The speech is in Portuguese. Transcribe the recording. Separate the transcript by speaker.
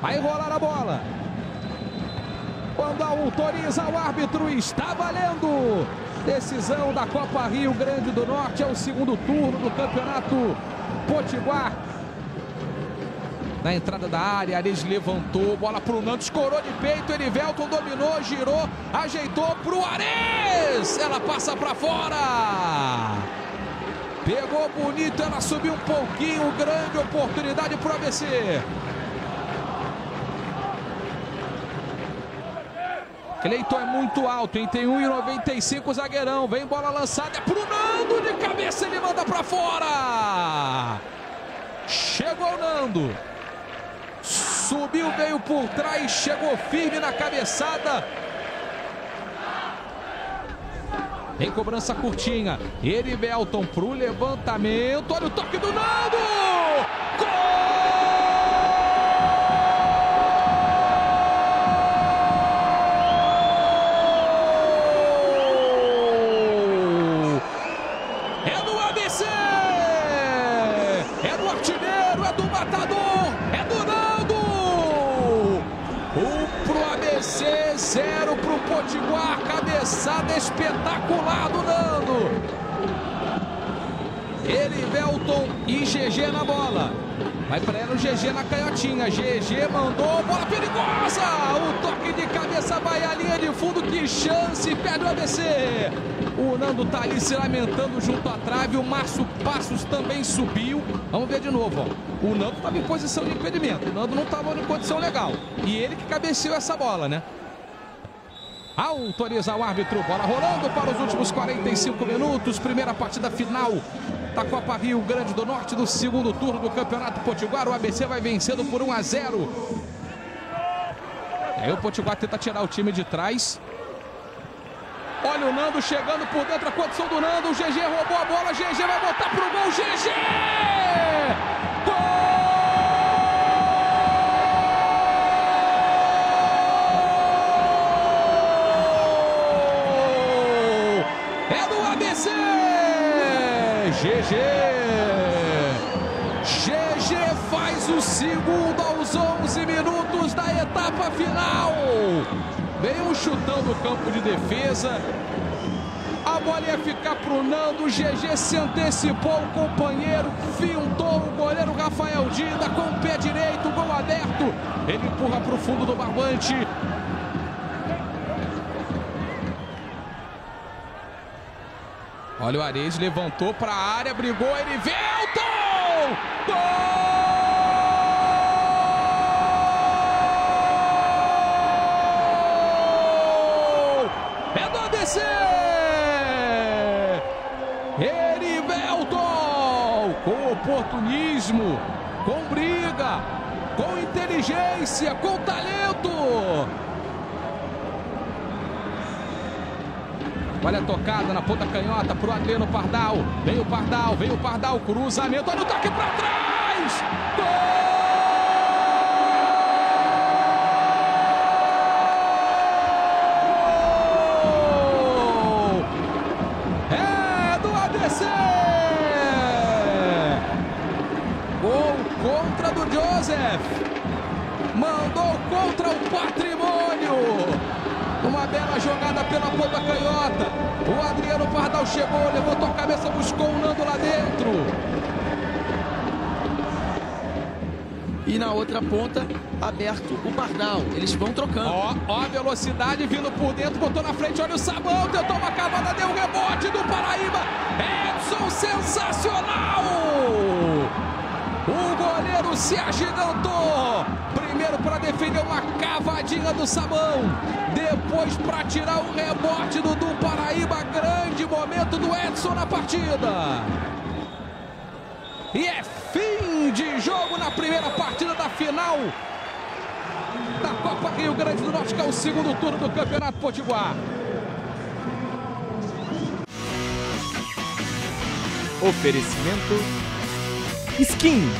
Speaker 1: Vai rolar a bola. Quando autoriza o árbitro, está valendo. Decisão da Copa Rio Grande do Norte. É o segundo turno do Campeonato Potiguar. Na entrada da área, Ares levantou, bola para o Nando, escorou de peito, Erivelton dominou, girou, ajeitou para o Ares. Ela passa para fora. Pegou bonito, ela subiu um pouquinho, grande oportunidade para o ABC. Cleiton é muito alto, hein? Tem 1,95 zagueirão. Vem bola lançada, é pro Nando de cabeça, ele manda para fora. Chegou o Nando. Subiu, veio por trás, chegou firme na cabeçada. Em cobrança curtinha. Erivelton pro levantamento. Olha o toque do Nando! Potiguar, cabeçada espetacular do Nando! Erivelton e GG na bola. Vai para ela o GG na canhotinha. GG mandou, bola perigosa! O toque de cabeça vai à linha de fundo, que chance! Perde o ABC. O Nando tá ali se lamentando junto à trave. O Márcio Passos também subiu. Vamos ver de novo, ó. O Nando estava em posição de impedimento. O Nando não estava em condição legal. E ele que cabeceou essa bola, né? Autoriza o árbitro. Bola rolando para os últimos 45 minutos. Primeira partida final da Copa Rio Grande do Norte do segundo turno do Campeonato Potiguar. O ABC vai vencendo por 1 a 0. Aí o Potiguar tenta tirar o time de trás. Olha o Nando chegando por dentro, a condição do Nando. O GG roubou a bola, GG vai botar pro gol. GG! É do ABC! GG! GG faz o segundo aos 11 minutos da etapa final. Veio um chutão do campo de defesa. A bola ia ficar pro Nando. O GG se antecipou. O companheiro fintou o goleiro Rafael Dida com o pé direito. Gol aberto. Ele empurra pro fundo do barbante. Olha o Ares, levantou para a área, brigou, Erivelton! Gol! É do ABC! Erivelton! Com oportunismo, com briga, com inteligência, com talento! Olha a tocada na ponta canhota pro Adriano Pardal. Vem o Pardal, vem o Pardal, cruzamento, olha o toque para trás! É! Gol contra do Joseph. Mandou contra o patrimônio. Bela jogada pela ponta canhota. O Adriano Pardal chegou, levantou a cabeça, buscou o Nando lá dentro.
Speaker 2: E na outra ponta, aberto o Pardal. Eles vão trocando.
Speaker 1: Ó, ó a velocidade vindo por dentro, botou na frente, olha o Sabão, tentou uma cavada, deu um rebote do Paraíba. Edson, sensacional! O goleiro se agigantou. Para defender uma cavadinha do Sabão. Depois para tirar o rebote do, do Paraíba. Grande momento do Edson na partida. E é fim de jogo na primeira partida da final da Copa Rio Grande do Norte, que é o segundo turno do Campeonato Potiguar.
Speaker 3: Oferecimento Skin